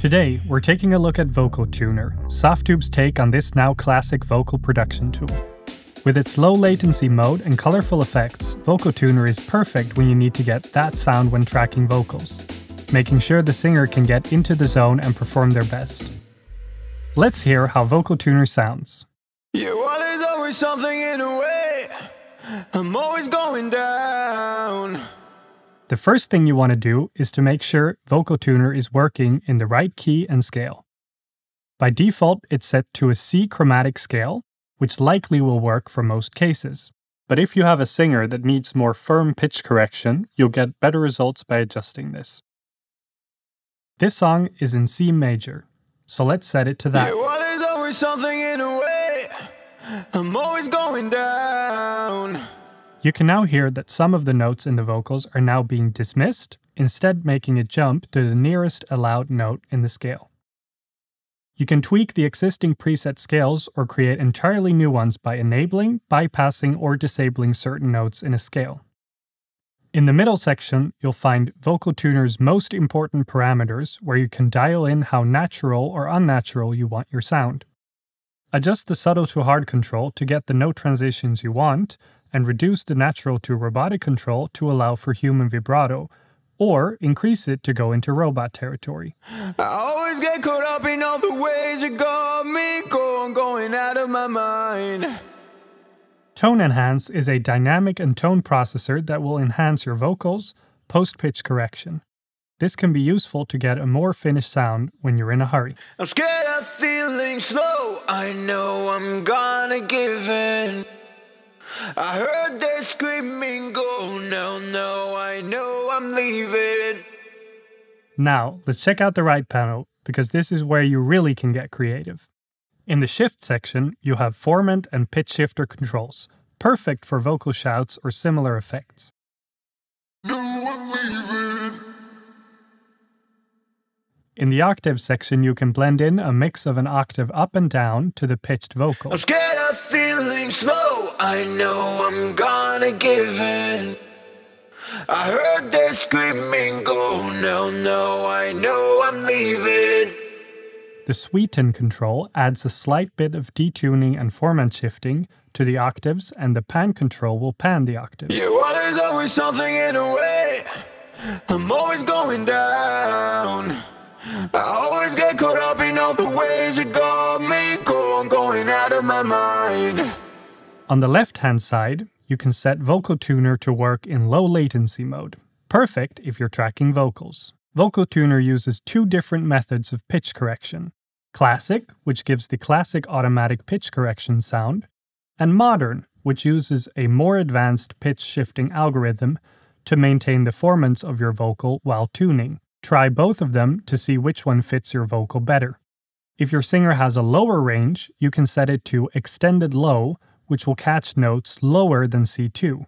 Today, we're taking a look at Vocal Tuner, Softube's take on this now classic vocal production tool. With its low latency mode and colorful effects, Vocal Tuner is perfect when you need to get that sound when tracking vocals, making sure the singer can get into the zone and perform their best. Let's hear how Vocal Tuner sounds. Yeah, well, the first thing you want to do is to make sure Vocal Tuner is working in the right key and scale. By default, it's set to a C chromatic scale, which likely will work for most cases. But if you have a singer that needs more firm pitch correction, you'll get better results by adjusting this. This song is in C major, so let's set it to that. Yeah, well, You can now hear that some of the notes in the vocals are now being dismissed, instead making a jump to the nearest allowed note in the scale. You can tweak the existing preset scales or create entirely new ones by enabling, bypassing, or disabling certain notes in a scale. In the middle section, you'll find Vocal Tuner's most important parameters where you can dial in how natural or unnatural you want your sound. Adjust the subtle to hard control to get the note transitions you want, and reduce the natural to robotic control to allow for human vibrato, or increase it to go into robot territory. I always get caught up in all the ways you got me going, going out of my mind. Tone Enhance is a dynamic and tone processor that will enhance your vocals, post pitch correction. This can be useful to get a more finished sound when you're in a hurry. I'm scared of feeling slow. I know I'm gonna give in. I heard they're screaming, go, no, no, I know I'm leaving. Now, let's check out the right panel, because this is where you really can get creative. In the Shift section, you have Formant and Pitch Shifter controls, perfect for vocal shouts or similar effects. No. In the Octave section, you can blend in a mix of an octave up and down to the pitched vocal. I'm scared of feeling slow. I know I'm gonna give in. I heard they're screaming, go, no, no, I know I'm leaving. The Sweeten control adds a slight bit of detuning and formant shifting to the octaves, and the pan control will pan the octave. Yeah, well, there's always something in the way. I'm always going down. On the left hand side, you can set Vocal Tuner to work in low latency mode. Perfect if you're tracking vocals. Vocal Tuner uses two different methods of pitch correction Classic, which gives the classic automatic pitch correction sound, and Modern, which uses a more advanced pitch shifting algorithm to maintain the formants of your vocal while tuning. Try both of them to see which one fits your vocal better. If your singer has a lower range, you can set it to Extended Low, which will catch notes lower than C2.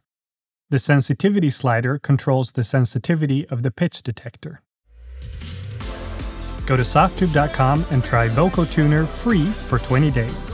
The sensitivity slider controls the sensitivity of the pitch detector. Go to softube.com and try Vocal Tuner free for 20 days.